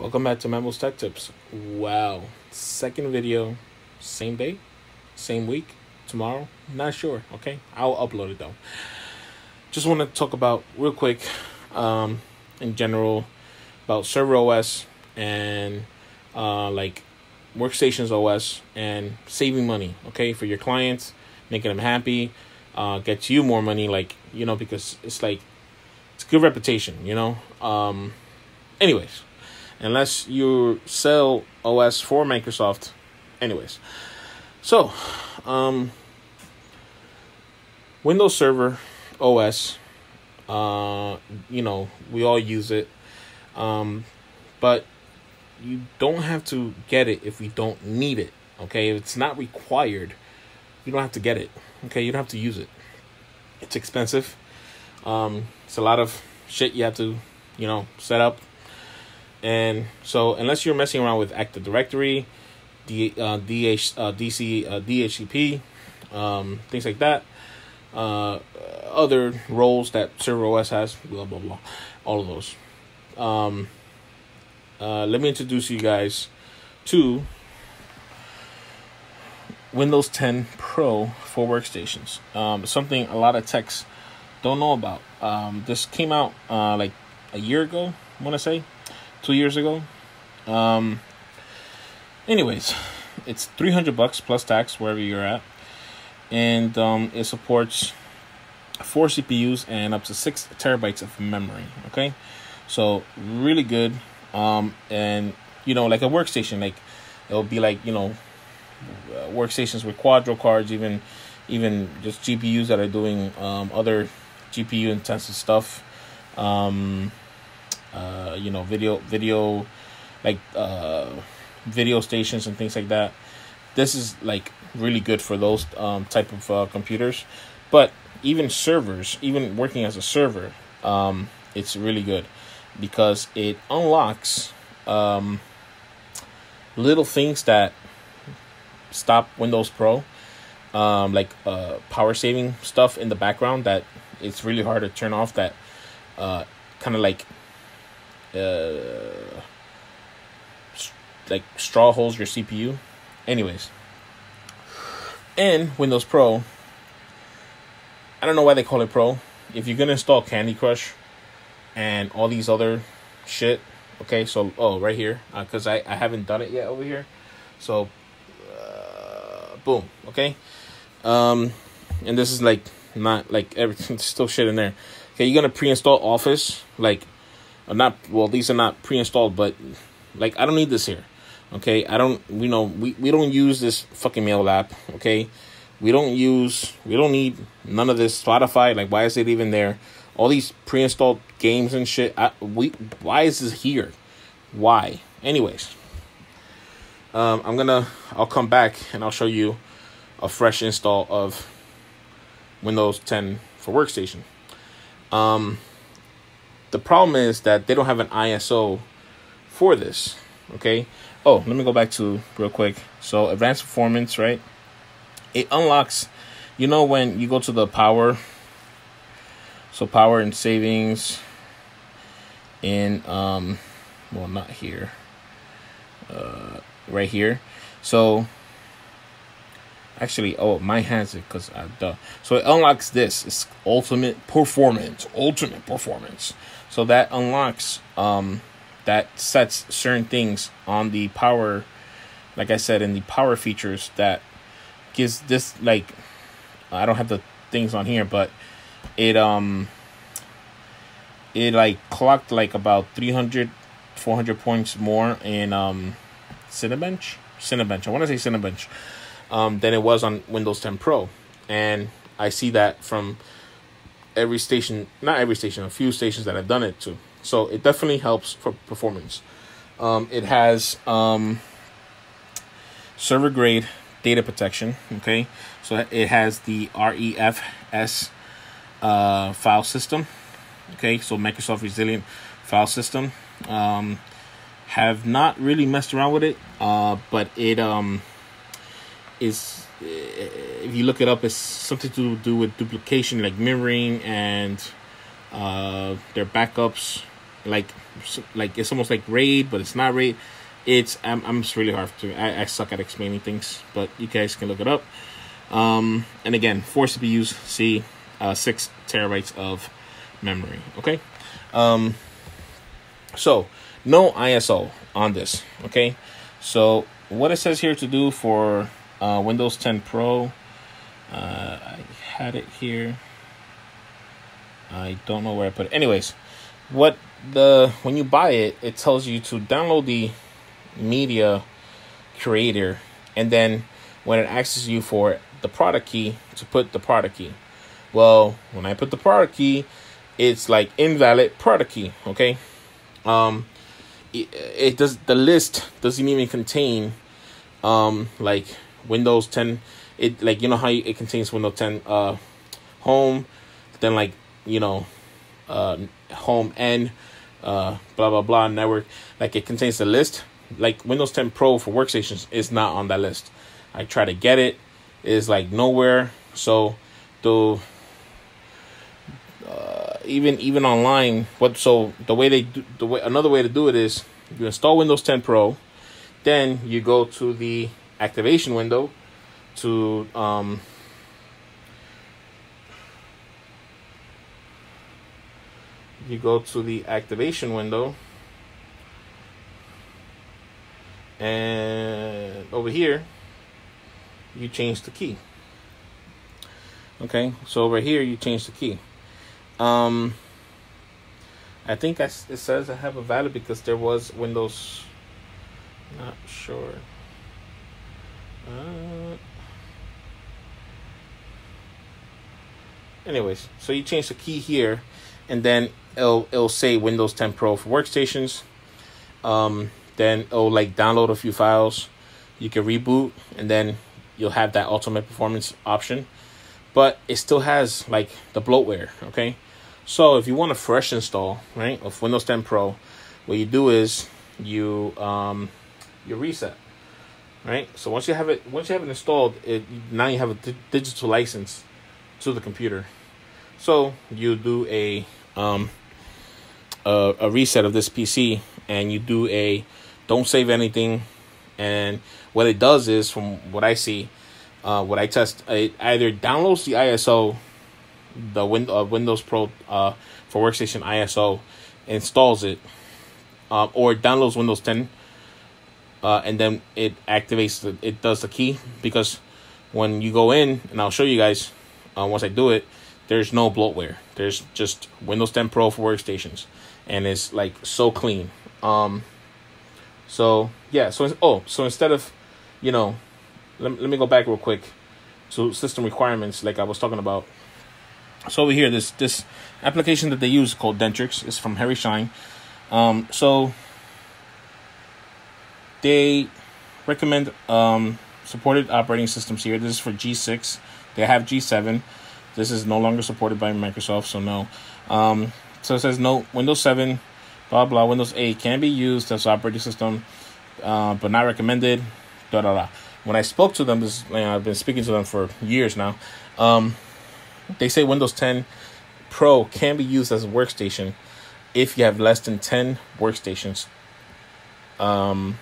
Welcome back to Memo's Tech Tips. Wow, second video, same day, same week, tomorrow. Not sure. Okay, I'll upload it though. Just want to talk about real quick, um, in general, about server OS and uh, like workstations OS and saving money. Okay, for your clients, making them happy, uh, gets you more money. Like you know, because it's like it's good reputation. You know. Um, anyways unless you sell OS for Microsoft. Anyways, so um, Windows Server OS, uh, you know, we all use it, um, but you don't have to get it if you don't need it. Okay, if it's not required, you don't have to get it. Okay, you don't have to use it. It's expensive. Um, it's a lot of shit you have to, you know, set up and so, unless you're messing around with Active Directory, D, uh, DH, uh, DC, uh, DHCP, um, things like that, uh, other roles that Server OS has, blah blah blah, all of those. Um, uh, let me introduce you guys to Windows 10 Pro for workstations. Um, something a lot of techs don't know about. Um, this came out uh, like a year ago, I want to say two years ago. Um, anyways, it's 300 bucks plus tax wherever you're at. And um, it supports four CPUs and up to six terabytes of memory. Okay, so really good. Um, and you know, like a workstation, like it'll be like you know, uh, workstations with Quadro cards, even even just GPUs that are doing um, other GPU intensive stuff. Um, you know, video, video, like uh, video stations and things like that. This is like really good for those um, type of uh, computers, but even servers, even working as a server, um, it's really good because it unlocks um, little things that stop Windows Pro, um, like uh, power saving stuff in the background that it's really hard to turn off. That uh, kind of like uh, like straw holes your CPU. Anyways, and Windows Pro. I don't know why they call it Pro. If you're gonna install Candy Crush and all these other shit, okay. So oh, right here, because uh, I I haven't done it yet over here. So, uh, boom, okay. Um, and this is like not like everything still shit in there. Okay, you're gonna pre-install Office like not well these are not pre-installed but like i don't need this here okay? I don't you know we, we don't use this fucking mail app okay? We don't use we don't need none of this spotify like why is it even there? All these pre-installed games and shit I, we why is this here? Why? Anyways um, i'm gonna i'll come back and i'll show you a fresh install of windows 10 for workstation. Um the problem is that they don't have an ISO for this. Okay. Oh, let me go back to real quick. So advanced performance, right? It unlocks. You know when you go to the power. So power and savings. In um, well not here. Uh, right here. So actually oh my has it because i duh so it unlocks this it's ultimate performance ultimate performance so that unlocks um, that sets certain things on the power, like I said, in the power features that gives this like I don't have the things on here, but it um it like clocked like about 300 400 points more in um Cinebench? Cinebench. I want to say Cinebench um than it was on Windows 10 Pro. And I see that from every station, not every station, a few stations that I've done it to. So it definitely helps for performance. Um, it has um, server grade data protection. Okay, so it has the REFS uh, file system. Okay, so Microsoft Resilient File System. Um, have not really messed around with it, uh, but it um, is if you look it up, it's something to do with duplication, like mirroring and uh, their backups like like it's almost like raid, but it's not raid. It's I'm I'm just really hard to I, I suck at explaining things, but you guys can look it up. Um, and again, four CPUs, see, uh, six terabytes of memory. Okay. Um, so no ISO on this. Okay. So what it says here to do for uh, Windows 10 Pro, uh, I had it here. I don't know where I put it. Anyways, what the when you buy it, it tells you to download the media creator, and then when it asks you for the product key, to put the product key. Well, when I put the product key, it's like invalid product key. Okay, um, it, it does the list doesn't even contain um like Windows 10. It like you know how it contains Windows 10 uh home, then like you know uh home and uh blah blah blah network. Like it contains the list. Like windows 10 pro for workstations is not on that list. I try to get it. Is like nowhere. So the uh, even even online what so the way they do the way another way to do it is you install windows 10 pro then you go to the activation window to um you go to the activation window. And over here you change the key. Okay so over here you change the key. Um i think I, it says i have a valid because there was windows not sure. Uh, anyways so you change the key here and then it'll it'll say Windows 10 Pro for workstations. Um, then it'll like download a few files. You can reboot, and then you'll have that ultimate performance option. But it still has like the bloatware. Okay, so if you want a fresh install, right, of Windows 10 Pro, what you do is you um you reset. Right, so once you have it, once you have it installed, it now you have a digital license to the computer. So you do a um, a, a reset of this PC and you do a don't save anything. And what it does is, from what I see, uh, what I test, it either downloads the ISO, the win- uh, Windows Pro uh, for workstation ISO, installs it, uh, or downloads Windows 10, uh, and then it activates the, it does the key because when you go in, and I'll show you guys uh, once I do it, there's no bloatware. There's just Windows 10 Pro for workstations, and it's like so clean. Um, so yeah, so oh, so instead of, you know, let, let me go back real quick to system requirements, like I was talking about. So over here, this this application that they use called Dentrix is from Henry Schein. Um, so they recommend um, supported operating systems here. This is for G6. They have G7. This is no longer supported by Microsoft, so no. Um, so it says no Windows 7, blah blah. Windows 8 can be used as operating system, uh, but not recommended. Da da da. When I spoke to them, this you know, I've been speaking to them for years now. Um, they say Windows 10 Pro can be used as a workstation if you have less than 10 workstations. Um,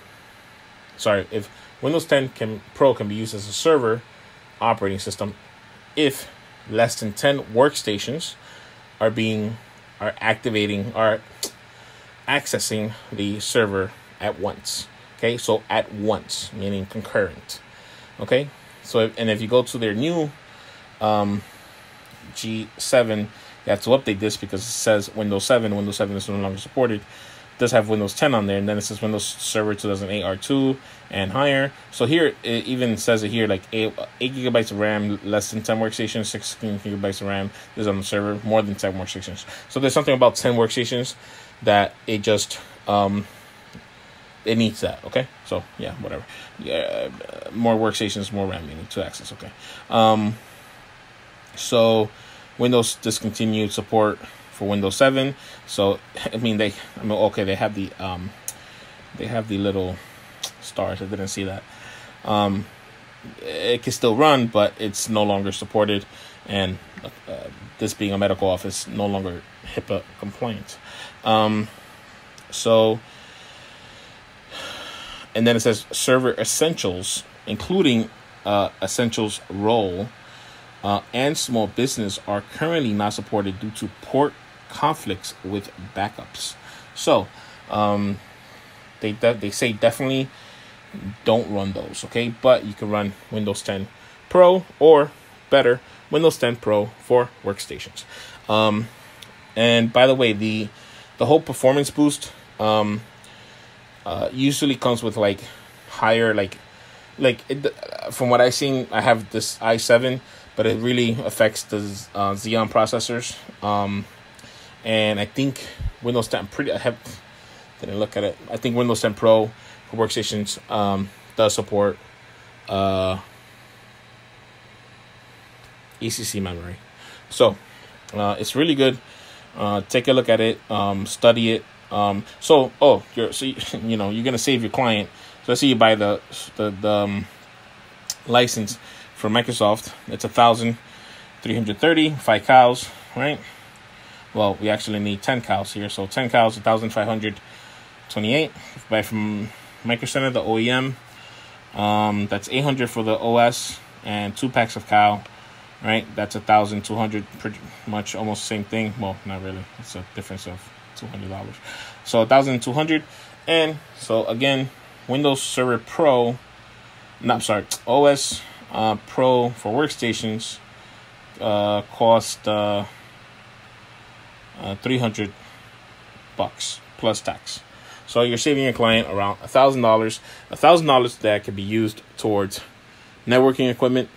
sorry, if Windows 10 can Pro can be used as a server operating system if less than 10 workstations are being are activating are accessing the server at once. Okay so at once meaning concurrent. Okay so and if you go to their new um, g7 you have to update this because it says windows 7 windows 7 is no longer supported does have Windows 10 on there, and then it says Windows Server 2008 R2 and higher. So here it even says it here like eight, eight gigabytes of RAM, less than 10 workstations, 16 gigabytes of RAM is on the server, more than 10 workstations. So there's something about 10 workstations that it just um it needs that. Okay, so yeah, whatever. Yeah, more workstations, more RAM you need to access. Okay, um, so Windows discontinued support for Windows 7. So I mean they I mean okay they have the um they have the little stars. I didn't see that. Um it can still run, but it's no longer supported and uh, this being a medical office no longer HIPAA compliant. Um So, and then it says server essentials, including uh, essentials role uh, and small business are currently not supported due to port conflicts with backups. So, um, they they say definitely don't run those, okay? But you can run Windows 10 Pro or better Windows 10 Pro for workstations. Um, and by the way, the the whole performance boost um, uh, usually comes with like higher like like it, from what I've seen, I have this i7, but it really affects the uh, Xeon processors. Um, and I think Windows 10 pretty I have didn't look at it. I think Windows 10 Pro for workstations um, does support uh, ECC memory. So uh, it's really good. Uh, take a look at it, um, study it. Um, so oh, you're so you, you know you're gonna save your client. So let's say you buy the the, the um, license for Microsoft. It's a thousand three hundred thirty five cows, right? Well, we actually need ten cows here, so ten cows, a thousand five hundred twenty-eight. Buy from Micro Center, the OEM. Um, that's eight hundred for the OS and two packs of cow right? That's a thousand two hundred, pretty much almost same thing. Well, not really. It's a difference of two hundred dollars. So a thousand two hundred, and so again, Windows Server Pro. No, I'm sorry, OS uh, Pro for workstations uh, cost uh, uh, three hundred bucks plus tax. So you're saving your client around a thousand dollars. A thousand dollars that could be used towards networking equipment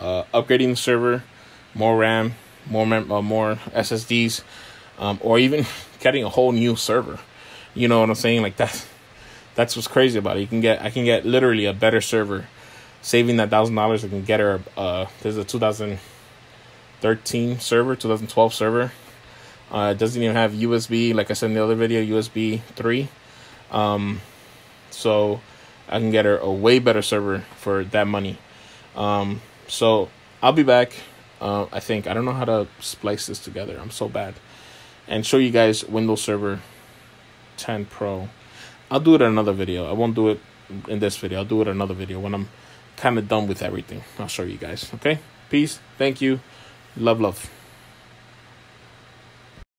uh, upgrading the server, more RAM, more mem- uh, more SSDs, um, or even getting a whole new server. You know what I'm saying? Like that's That's what's crazy about it. You can get I can get literally a better server, saving that thousand dollars. I can get her. Uh, there's a 2013 server, 2012 server. Uh, it doesn't even have USB. Like I said in the other video, USB three. Um, so I can get her a way better server for that money. Um, so I'll be back. Uh, I think I don't know how to splice this together. I'm so bad, and show you guys Windows Server 10 Pro. I'll do it in another video. I won't do it in this video. I'll do it in another video when I'm kind of done with everything. I'll show you guys. Okay. Peace. Thank you. Love, love.